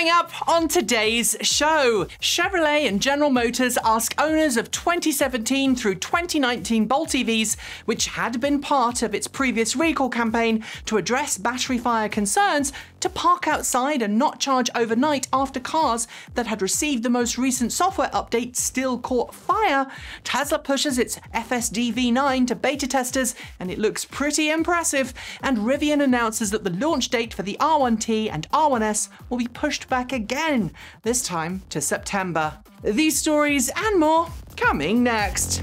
Coming up on today's show, Chevrolet and General Motors ask owners of 2017 through 2019 Bolt EVs, which had been part of its previous recall campaign to address battery fire concerns, to park outside and not charge overnight after cars that had received the most recent software update still caught fire. Tesla pushes its FSD V9 to beta testers, and it looks pretty impressive. And Rivian announces that the launch date for the R1T and R1S will be pushed back again, this time to September. These stories and more coming next.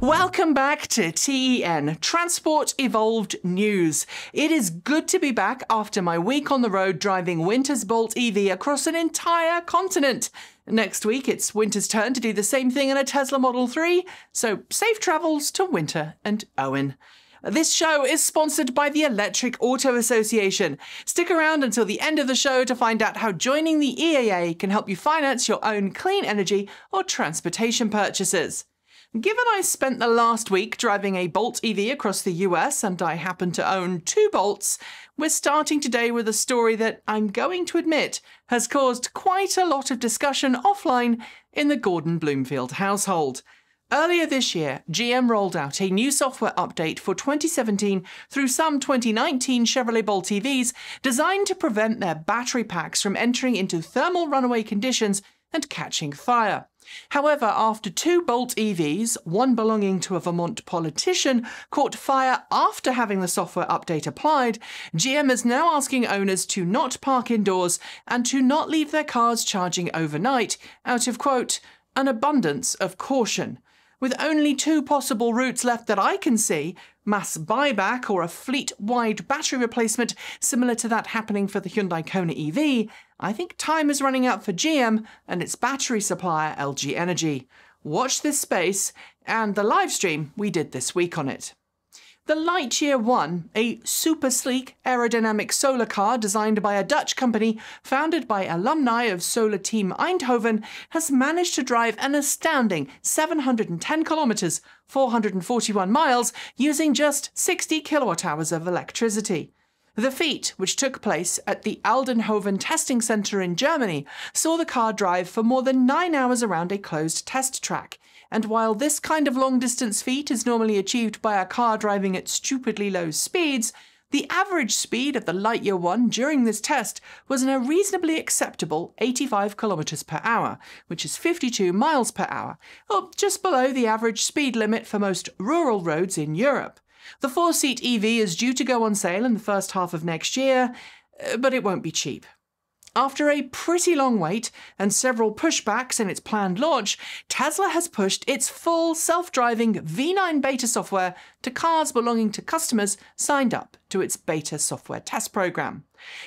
Welcome back to TEN, Transport Evolved News. It is good to be back after my week on the road driving Winter's Bolt EV across an entire continent. Next week, it's Winter's turn to do the same thing in a Tesla Model 3, so safe travels to Winter and Owen. This show is sponsored by the Electric Auto Association. Stick around until the end of the show to find out how joining the EAA can help you finance your own clean energy or transportation purchases. Given I spent the last week driving a Bolt EV across the US and I happen to own two Bolts, we're starting today with a story that I'm going to admit has caused quite a lot of discussion offline in the Gordon Bloomfield household. Earlier this year, GM rolled out a new software update for 2017 through some 2019 Chevrolet Bolt EVs designed to prevent their battery packs from entering into thermal runaway conditions and catching fire. However, after two Bolt EVs, one belonging to a Vermont politician, caught fire after having the software update applied, GM is now asking owners to not park indoors and to not leave their cars charging overnight out of, quote, an abundance of caution. With only two possible routes left that I can see mass buyback or a fleet wide battery replacement similar to that happening for the Hyundai Kona EV I think time is running out for GM and its battery supplier LG Energy. Watch this space and the live stream we did this week on it. The Lightyear 1, a super sleek aerodynamic solar car designed by a Dutch company founded by alumni of Solar Team Eindhoven, has managed to drive an astounding 710 kilometers, 441 miles, using just 60 kilowatt hours of electricity. The feat, which took place at the Aldenhoven Testing Center in Germany, saw the car drive for more than nine hours around a closed test track. And while this kind of long distance feat is normally achieved by a car driving at stupidly low speeds, the average speed of the Lightyear 1 during this test was in a reasonably acceptable 85 km per hour, which is 52 miles per hour, or just below the average speed limit for most rural roads in Europe. The four seat EV is due to go on sale in the first half of next year, uh, but it won't be cheap. After a pretty long wait and several pushbacks in its planned launch, Tesla has pushed its full self driving V9 beta software to cars belonging to customers signed up to its beta software test program.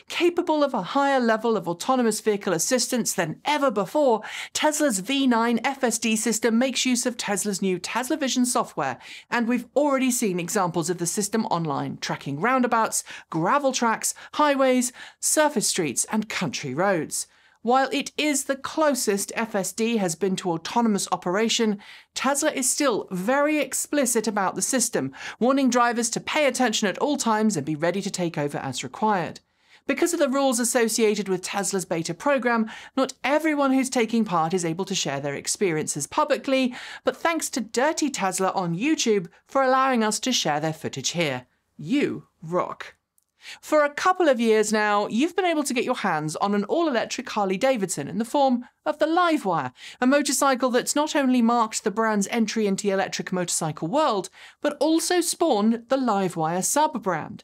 Capable of a higher level of autonomous vehicle assistance than ever before, Tesla's V9 FSD system makes use of Tesla's new Tesla Vision software, and we've already seen examples of the system online, tracking roundabouts, gravel tracks, highways, surface streets, and country roads. While it is the closest FSD has been to autonomous operation, Tesla is still very explicit about the system, warning drivers to pay attention at all times and be ready to take over as required. Because of the rules associated with Tesla's beta program, not everyone who's taking part is able to share their experiences publicly, but thanks to Dirty Tesla on YouTube for allowing us to share their footage here. You rock. For a couple of years now, you've been able to get your hands on an all electric Harley Davidson in the form of the Livewire, a motorcycle that's not only marked the brand's entry into the electric motorcycle world, but also spawned the Livewire sub brand.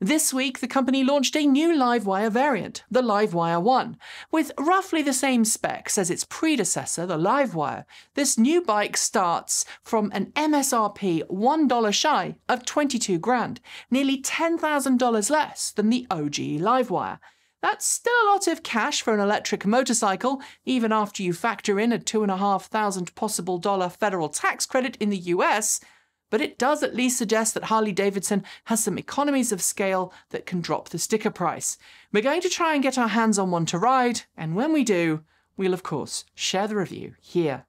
This week, the company launched a new Livewire variant, the Livewire 1. With roughly the same specs as its predecessor, the Livewire, this new bike starts from an MSRP $1 shy of 22 grand, nearly $10,000 less than the OG Livewire. That's still a lot of cash for an electric motorcycle, even after you factor in a $2,500 possible dollar federal tax credit in the US but it does at least suggest that Harley Davidson has some economies of scale that can drop the sticker price. We're going to try and get our hands on one to ride, and when we do, we'll of course share the review here.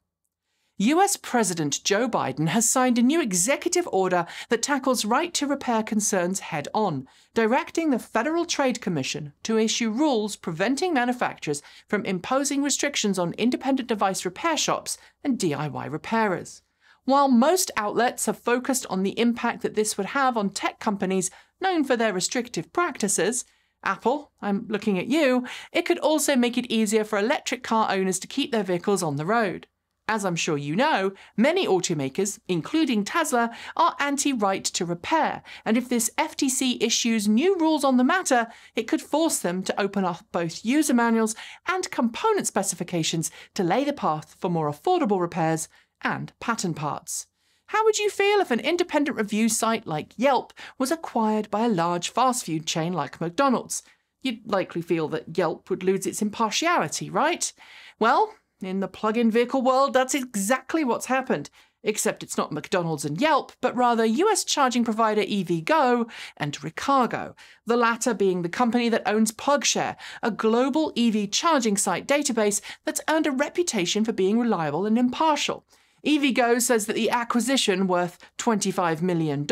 US President Joe Biden has signed a new executive order that tackles right to repair concerns head on, directing the Federal Trade Commission to issue rules preventing manufacturers from imposing restrictions on independent device repair shops and DIY repairers. While most outlets have focused on the impact that this would have on tech companies known for their restrictive practices, Apple, I'm looking at you, it could also make it easier for electric car owners to keep their vehicles on the road. As I'm sure you know, many automakers, including Tesla, are anti right to repair, and if this FTC issues new rules on the matter, it could force them to open up both user manuals and component specifications to lay the path for more affordable repairs and pattern parts. How would you feel if an independent review site like Yelp was acquired by a large fast food chain like McDonald's? You'd likely feel that Yelp would lose its impartiality, right? Well, in the plug in vehicle world, that's exactly what's happened. Except it's not McDonald's and Yelp, but rather US charging provider EVgo and Recargo, the latter being the company that owns PlugShare, a global EV charging site database that's earned a reputation for being reliable and impartial. EVgo says that the acquisition, worth $25 million,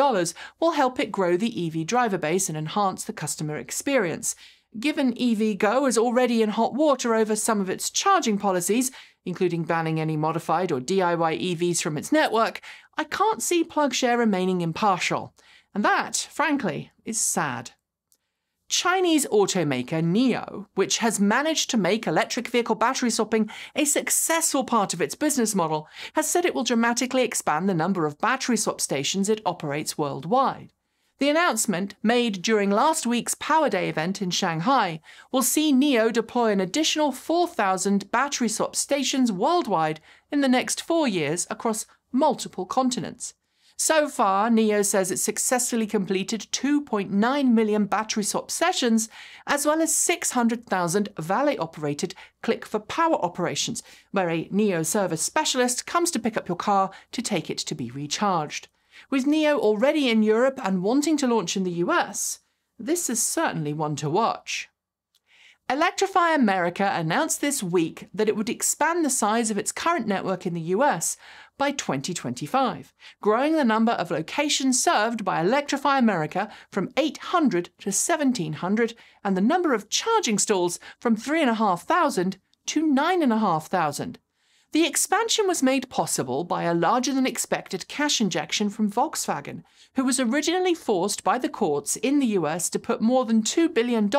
will help it grow the EV driver base and enhance the customer experience. Given EVgo is already in hot water over some of its charging policies, including banning any modified or DIY EVs from its network, I can't see PlugShare remaining impartial. And that, frankly, is sad. Chinese automaker NIO, which has managed to make electric vehicle battery swapping a successful part of its business model, has said it will dramatically expand the number of battery swap stations it operates worldwide. The announcement, made during last week's Power Day event in Shanghai, will see NIO deploy an additional 4,000 battery swap stations worldwide in the next four years across multiple continents. So far, NIO says it successfully completed 2.9 million battery swap sessions, as well as 600,000 valet operated click for power operations, where a NIO service specialist comes to pick up your car to take it to be recharged. With NIO already in Europe and wanting to launch in the US, this is certainly one to watch. Electrify America announced this week that it would expand the size of its current network in the US by 2025, growing the number of locations served by Electrify America from 800 to 1700 and the number of charging stalls from 3,500 to 9,500. The expansion was made possible by a larger than expected cash injection from Volkswagen, who was originally forced by the courts in the US to put more than $2 billion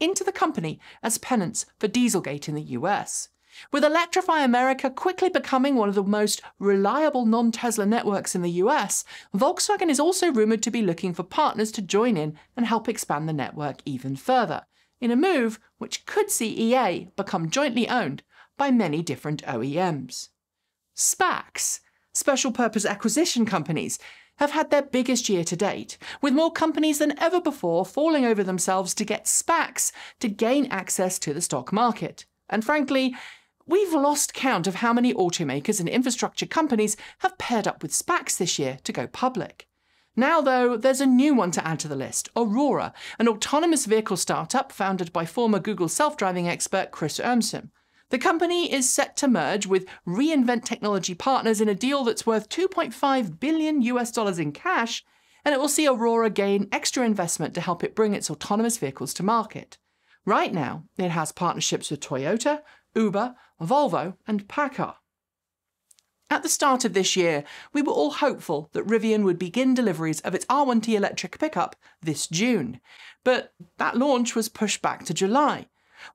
into the company as penance for Dieselgate in the US. With Electrify America quickly becoming one of the most reliable non Tesla networks in the US, Volkswagen is also rumoured to be looking for partners to join in and help expand the network even further, in a move which could see EA become jointly owned by many different OEMs. SPACs, special purpose acquisition companies, have had their biggest year to date, with more companies than ever before falling over themselves to get SPACs to gain access to the stock market. And frankly, we've lost count of how many automakers and infrastructure companies have paired up with SPACs this year to go public. Now, though, there's a new one to add to the list Aurora, an autonomous vehicle startup founded by former Google self driving expert Chris Urmson. The company is set to merge with Reinvent Technology Partners in a deal that's worth 2.5 billion US dollars in cash, and it will see Aurora gain extra investment to help it bring its autonomous vehicles to market. Right now, it has partnerships with Toyota, Uber, Volvo, and PACCAR. At the start of this year, we were all hopeful that Rivian would begin deliveries of its R1T electric pickup this June. But that launch was pushed back to July,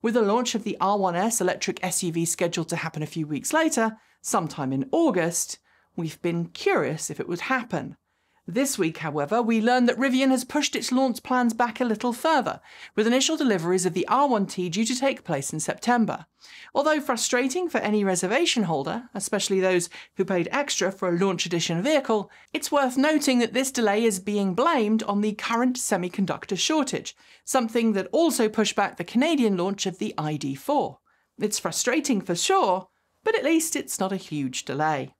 with the launch of the R1S electric SUV scheduled to happen a few weeks later, sometime in August, we've been curious if it would happen. This week, however, we learned that Rivian has pushed its launch plans back a little further, with initial deliveries of the R1T due to take place in September. Although frustrating for any reservation holder, especially those who paid extra for a launch edition vehicle, it's worth noting that this delay is being blamed on the current semiconductor shortage, something that also pushed back the Canadian launch of the ID4. It's frustrating for sure, but at least it's not a huge delay.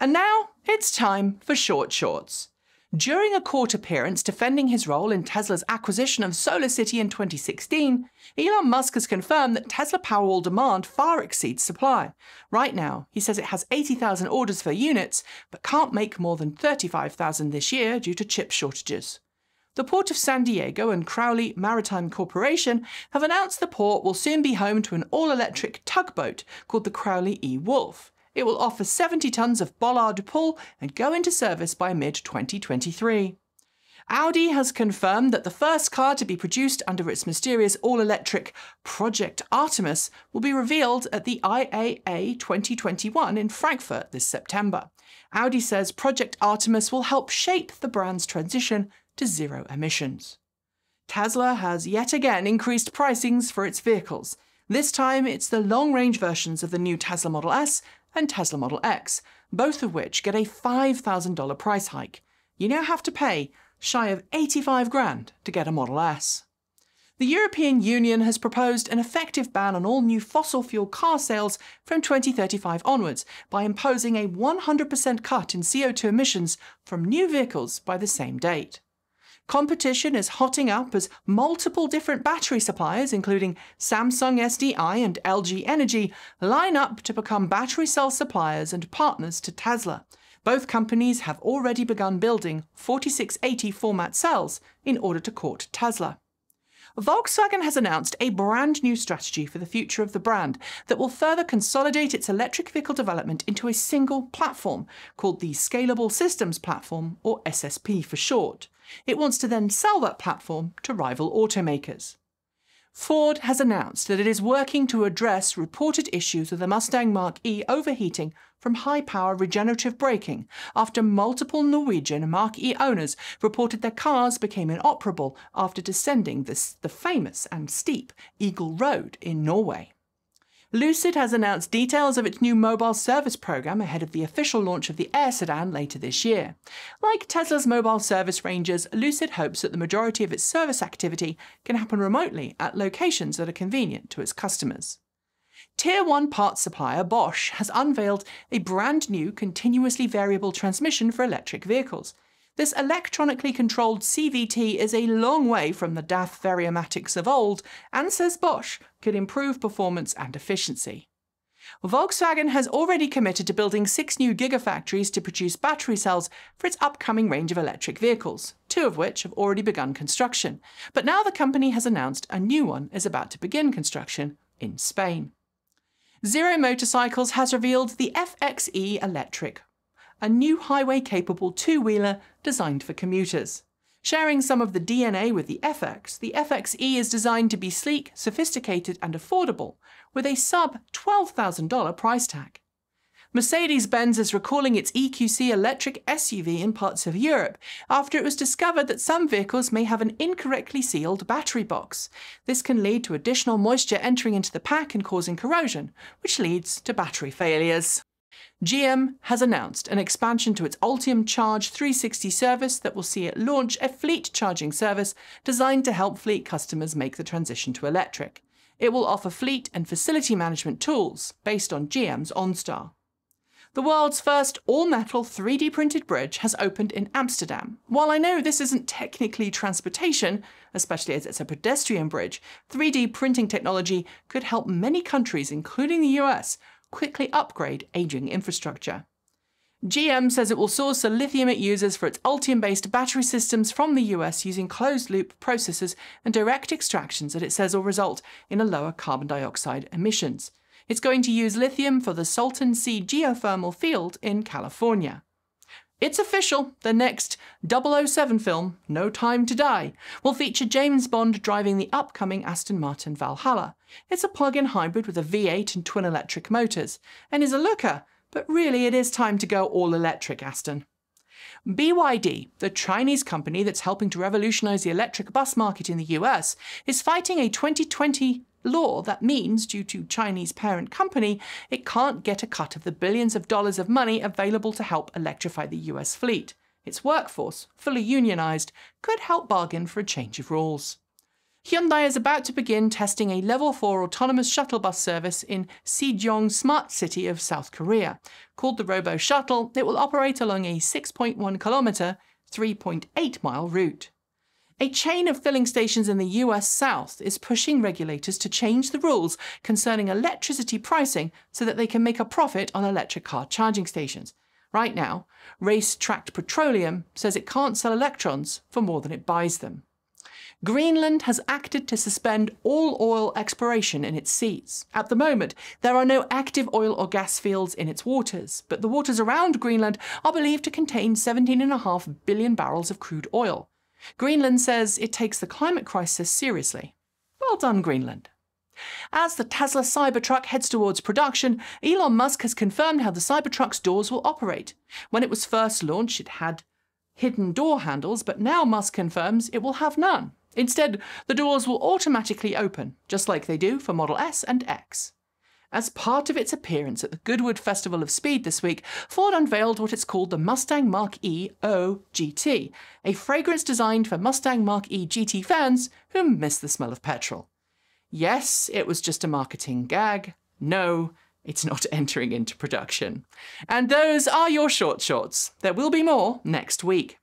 And now it's time for short shorts. During a court appearance defending his role in Tesla's acquisition of SolarCity in 2016, Elon Musk has confirmed that Tesla Powerwall demand far exceeds supply. Right now, he says it has 80,000 orders for units, but can't make more than 35,000 this year due to chip shortages. The Port of San Diego and Crowley Maritime Corporation have announced the port will soon be home to an all electric tugboat called the Crowley E. Wolf. It will offer 70 tons of bollard pull and go into service by mid 2023. Audi has confirmed that the first car to be produced under its mysterious all electric Project Artemis will be revealed at the IAA 2021 in Frankfurt this September. Audi says Project Artemis will help shape the brand's transition to zero emissions. Tesla has yet again increased pricings for its vehicles. This time it's the long range versions of the new Tesla Model S and Tesla Model X, both of which get a $5,000 price hike. You now have to pay shy of 85 grand to get a Model S. The European Union has proposed an effective ban on all new fossil fuel car sales from 2035 onwards by imposing a 100% cut in CO2 emissions from new vehicles by the same date. Competition is hotting up as multiple different battery suppliers, including Samsung SDI and LG Energy, line up to become battery cell suppliers and partners to Tesla. Both companies have already begun building 4680 format cells in order to court Tesla. Volkswagen has announced a brand new strategy for the future of the brand that will further consolidate its electric vehicle development into a single platform called the Scalable Systems Platform, or SSP for short. It wants to then sell that platform to rival automakers. Ford has announced that it is working to address reported issues with the Mustang Mach E overheating from high power regenerative braking after multiple Norwegian Mach E owners reported their cars became inoperable after descending this, the famous and steep Eagle Road in Norway. Lucid has announced details of its new mobile service program ahead of the official launch of the Air sedan later this year. Like Tesla's mobile service rangers, Lucid hopes that the majority of its service activity can happen remotely at locations that are convenient to its customers. Tier 1 parts supplier Bosch has unveiled a brand new continuously variable transmission for electric vehicles. This electronically controlled CVT is a long way from the DAF variomatics of old and says Bosch could improve performance and efficiency. Volkswagen has already committed to building six new gigafactories to produce battery cells for its upcoming range of electric vehicles, two of which have already begun construction. But now the company has announced a new one is about to begin construction in Spain. Zero Motorcycles has revealed the FXE Electric, a new highway capable two wheeler designed for commuters. Sharing some of the DNA with the FX, the FXE is designed to be sleek, sophisticated, and affordable, with a sub $12,000 price tag. Mercedes Benz is recalling its EQC electric SUV in parts of Europe after it was discovered that some vehicles may have an incorrectly sealed battery box. This can lead to additional moisture entering into the pack and causing corrosion, which leads to battery failures. GM has announced an expansion to its Ultium Charge 360 service that will see it launch a fleet charging service designed to help fleet customers make the transition to electric. It will offer fleet and facility management tools based on GM's OnStar. The world's first all metal 3D printed bridge has opened in Amsterdam. While I know this isn't technically transportation, especially as it's a pedestrian bridge, 3D printing technology could help many countries, including the US, quickly upgrade aging infrastructure. GM says it will source the lithium it uses for its Ultium based battery systems from the US using closed loop processes and direct extractions that it says will result in a lower carbon dioxide emissions. It's going to use lithium for the Salton Sea geothermal field in California. It's official, the next 007 film, No Time to Die, will feature James Bond driving the upcoming Aston Martin Valhalla. It's a plug-in hybrid with a V8 and twin electric motors, and is a looker, but really it is time to go all electric, Aston. BYD, the Chinese company that's helping to revolutionize the electric bus market in the US, is fighting a 2020 law that means, due to Chinese parent company, it can't get a cut of the billions of dollars of money available to help electrify the US fleet. Its workforce, fully unionized, could help bargain for a change of rules. Hyundai is about to begin testing a level 4 autonomous shuttle bus service in Sejong Smart City of South Korea. Called the Robo Shuttle, it will operate along a 6.1 kilometer 3.8 mile route. A chain of filling stations in the US South is pushing regulators to change the rules concerning electricity pricing so that they can make a profit on electric car charging stations. Right now, Race RaceTrac Petroleum says it can't sell electrons for more than it buys them. Greenland has acted to suspend all oil exploration in its seas. At the moment, there are no active oil or gas fields in its waters, but the waters around Greenland are believed to contain 17.5 billion barrels of crude oil. Greenland says it takes the climate crisis seriously. Well done, Greenland. As the Tesla Cybertruck heads towards production, Elon Musk has confirmed how the Cybertruck's doors will operate. When it was first launched, it had hidden door handles, but now Musk confirms it will have none. Instead, the doors will automatically open, just like they do for Model S and X. As part of its appearance at the Goodwood Festival of Speed this week, Ford unveiled what it's called the Mustang Mach E O GT, a fragrance designed for Mustang Mach E GT fans who miss the smell of petrol. Yes, it was just a marketing gag. No, it's not entering into production. And those are your short shorts. There will be more next week.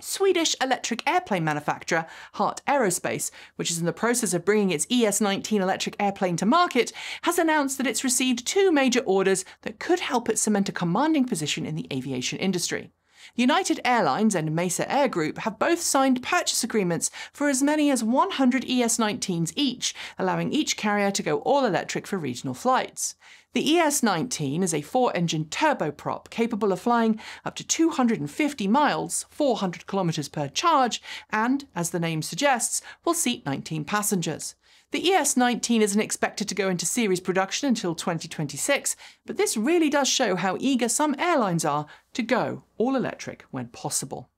Swedish electric airplane manufacturer Heart Aerospace, which is in the process of bringing its ES-19 electric airplane to market, has announced that it's received two major orders that could help it cement a commanding position in the aviation industry. United Airlines and Mesa Air Group have both signed purchase agreements for as many as 100 ES-19s each, allowing each carrier to go all electric for regional flights. The ES-19 is a four-engine turboprop capable of flying up to 250 miles, 400 kilometers per charge, and, as the name suggests, will seat 19 passengers. The ES19 isn't expected to go into series production until 2026, but this really does show how eager some airlines are to go all electric when possible.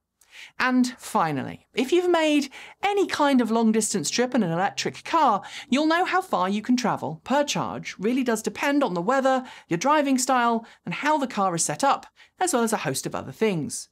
And finally, if you've made any kind of long distance trip in an electric car, you'll know how far you can travel per charge really does depend on the weather, your driving style, and how the car is set up, as well as a host of other things.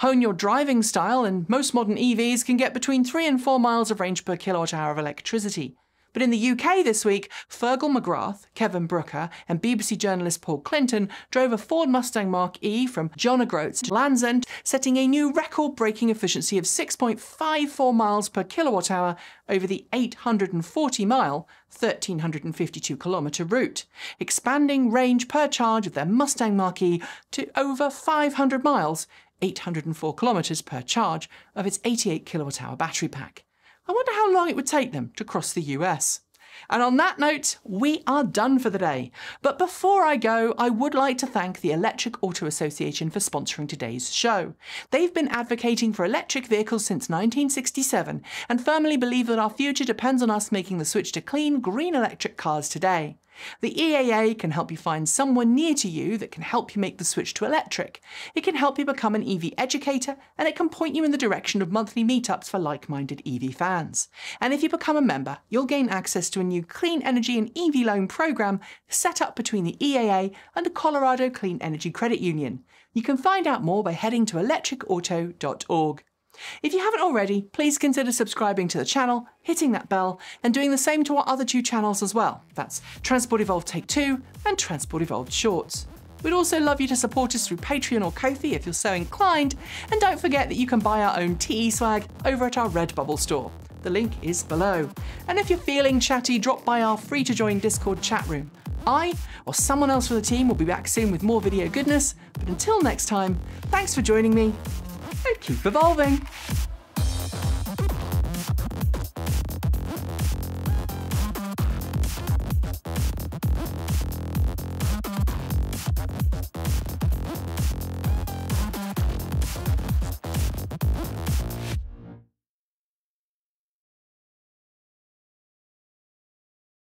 Hone your driving style, and most modern EVs can get between 3 and 4 miles of range per kilowatt hour of electricity. But in the UK this week, Fergal McGrath, Kevin Booker, and BBC journalist Paul Clifton drove a Ford Mustang Mach E from John O'Groats to Land's End, setting a new record breaking efficiency of 6.54 miles per kilowatt hour over the 840 mile, 1352 kilometre route, expanding range per charge of their Mustang Mach E to over 500 miles, 804 kilometres per charge of its 88 kilowatt hour battery pack. I wonder how long it would take them to cross the US. And on that note, we are done for the day. But before I go, I would like to thank the Electric Auto Association for sponsoring today's show. They've been advocating for electric vehicles since 1967 and firmly believe that our future depends on us making the switch to clean, green electric cars today. The EAA can help you find someone near to you that can help you make the switch to electric. It can help you become an EV educator, and it can point you in the direction of monthly meetups for like minded EV fans. And if you become a member, you'll gain access to a new clean energy and EV loan program set up between the EAA and the Colorado Clean Energy Credit Union. You can find out more by heading to electricauto.org. If you haven't already, please consider subscribing to the channel, hitting that bell, and doing the same to our other two channels as well. That's Transport Evolved Take 2 and Transport Evolved Shorts. We'd also love you to support us through Patreon or Ko-fi if you're so inclined, and don't forget that you can buy our own TE swag over at our Redbubble store. The link is below. And if you're feeling chatty, drop by our free to join Discord chat room. I or someone else from the team will be back soon with more video goodness, but until next time, thanks for joining me and keep evolving.